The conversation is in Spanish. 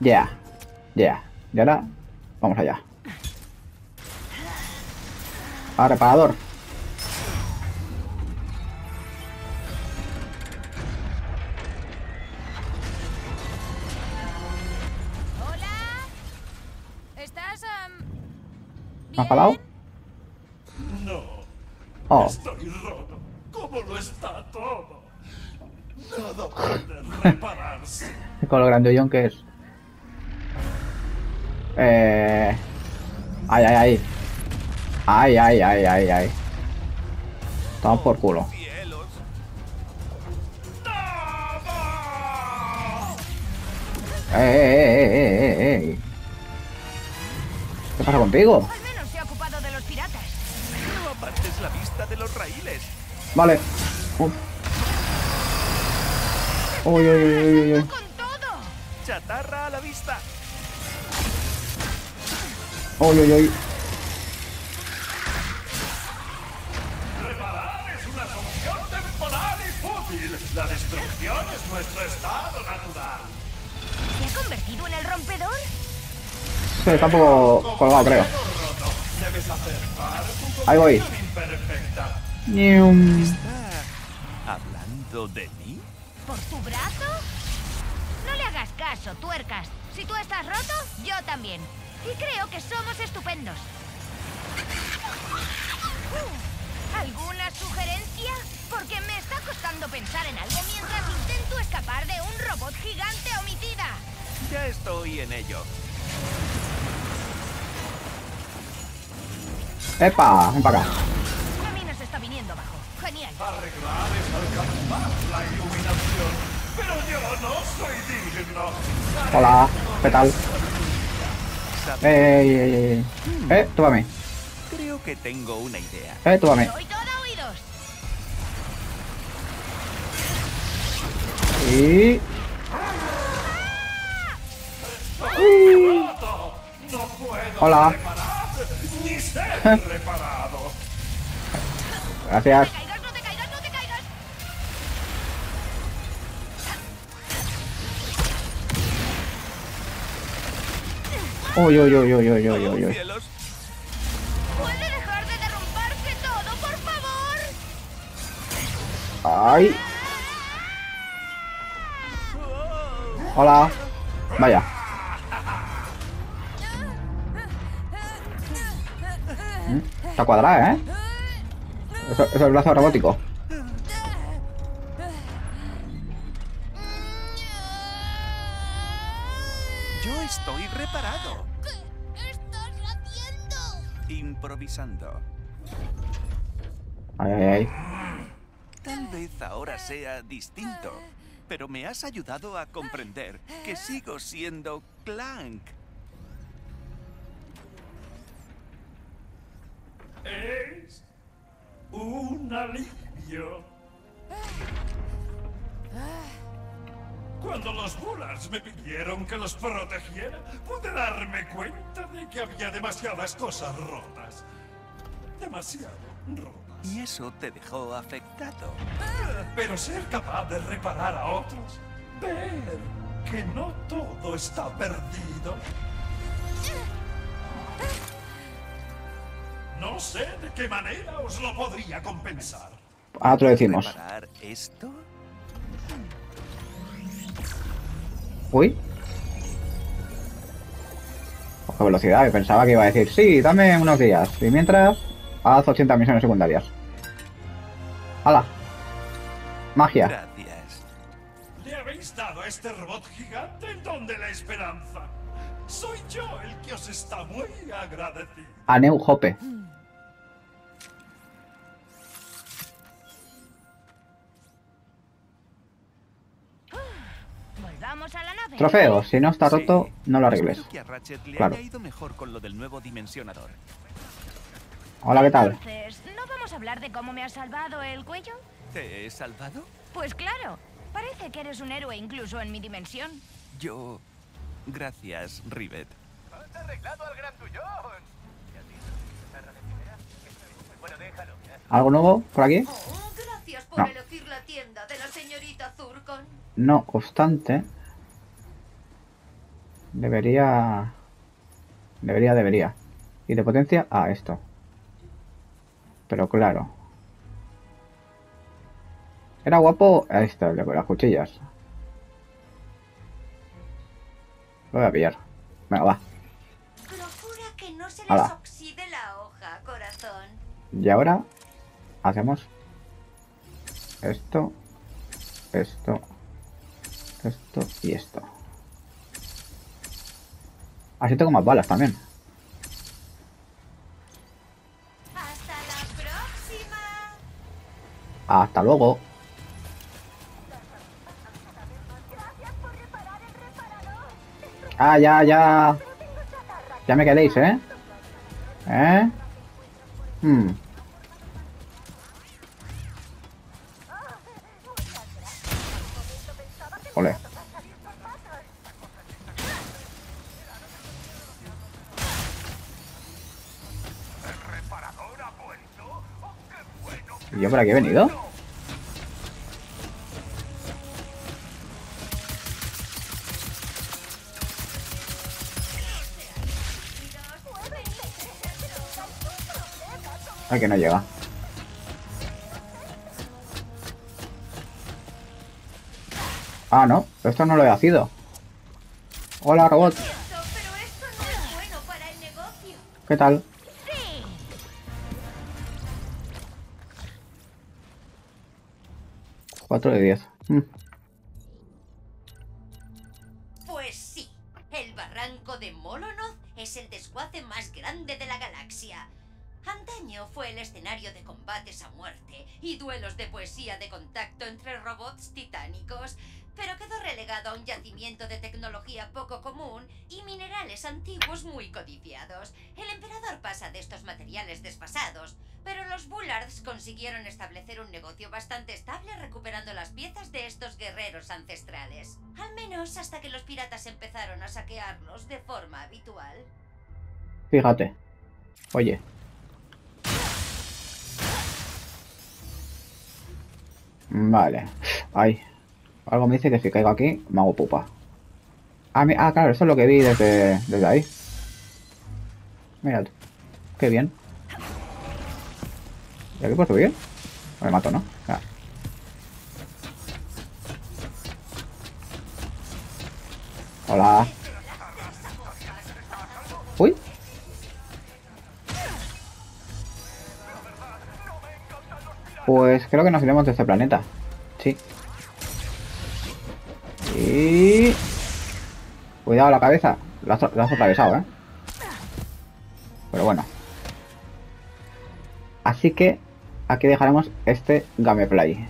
Ya. Ya. Y ahora, vamos allá. Ah, reparador. Hola. ¿Estás am, ¿Me has palado? No, Oh, estoy roto. ¿Cómo lo está todo? Nada puede repararse. con lo grandullón que es. Eh... Ay, ay, ay. Ay, ay, ay, ay, ay. Estamos por culo. Eh, eh, eh, eh, eh, eh. ¿Qué pasa contigo? Al menos se ha ocupado de los piratas. No apartes la vista de los raíles. Vale. Uy, uy, uy, uy, uy. Chatarra a la vista. Uy, uy, uy. Reparar es una solución temporal y fútil. La destrucción es nuestro estado natural. ¿Se ha convertido en el rompedor? Sí, está un poco colgado, creo. Ahí voy. ¿Está hablando de mí? ¿Por tu brazo? No le hagas caso, tuercas. Si tú estás roto, yo también. Y creo que somos estupendos. ¿Alguna sugerencia? Porque me está costando pensar en algo mientras intento escapar de un robot gigante homicida. Ya estoy en ello. Epa, ven para acá. A mí nos está viniendo abajo. Genial. Arreglar es alcanzar la iluminación. Pero yo no soy digno. Hola, ¿qué tal? Ey, ey, ey. Eh, tú a mí. Creo que tengo una idea. Eh, tú a mí. Soy toda oídos. Y... Roto. No puedo Hola. reparar ni ser reparado. Gracias. Uy, uy, uy, uy, uy, uy, uy, uy. ¿Puede dejar de derrumbarse todo, por favor? Ay. Hola. Vaya. Mm, Está cuadrada, ¿eh? Eso, eso es el brazo robótico. Improvisando. Ay, ay, ay. Tal vez ahora sea distinto, pero me has ayudado a comprender que sigo siendo Clank. Es un alivio. Los Bullars me pidieron que los protegiera, pude darme cuenta de que había demasiadas cosas rotas. Demasiado rotas. Y eso te dejó afectado. Pero ser capaz de reparar a otros, ver que no todo está perdido. No sé de qué manera os lo podría compensar. Ahora te lo decimos. ¿Reparar esto? Uy. Coge velocidad. pensaba que iba a decir, sí, dame unos días. Y mientras, haz 80 misiones secundarias. ¡Hala! Magia. Gracias. ¿Le habéis dado a este robot gigante el don de la esperanza? Soy yo el que os está muy agradecido. A New Trofeo. Si no está Sí, roto, no lo arregles. espero que a Ratchet le Claro. haya ido mejor con lo del nuevo dimensionador. Hola, ¿qué tal? Entonces, ¿no vamos a hablar de cómo me has salvado el cuello? ¿Te he salvado? Pues claro. Parece que eres un héroe incluso en mi dimensión. Yo... Gracias, Rivet. ¿Algo nuevo por aquí? Oh, gracias por No. elegir la tienda de la señorita Zurkon. No obstante. Debería... Debería, debería. Y de potencia a esto. Pero claro. Era guapo a esto, el de las cuchillas. Lo voy a pillar. Venga, va. Procura que no se les Ala. oxide la hoja, corazón. Y ahora hacemos esto, esto, esto y esto. Así tengo más balas también. Hasta la próxima. Hasta luego. Ah, ya, ya. Ya me queréis, ¿eh? ¿Eh? Hmm. Ole. ¿Y yo por aquí he venido? Ay, que no llega. Ah, no. Esto no lo he sido. Hola, robot. Siento, pero 4 de 10. Mm. Fue el escenario de combates a muerte y duelos de poesía de contacto entre robots titánicos, pero quedó relegado a un yacimiento de tecnología poco común y minerales antiguos muy codiciados. El emperador pasa de estos materiales desfasados, pero los Bullards consiguieron establecer un negocio bastante estable recuperando las piezas de estos guerreros ancestrales. Al menos hasta que los piratas empezaron a saquearlos de forma habitual. Fíjate. Oye. Vale. Ay. Algo me dice que si caigo aquí, me hago pupa. Ah, mi- ah, claro, eso es lo que vi desde, desde ahí. Mirad. Qué bien. ¿Y aquí puedo subir? Me mato, ¿no? Hola. Pues creo que nos iremos de este planeta. Sí. Y... Cuidado la cabeza. La has, atravesado, ¿eh? Pero bueno. Así que aquí dejaremos este gameplay.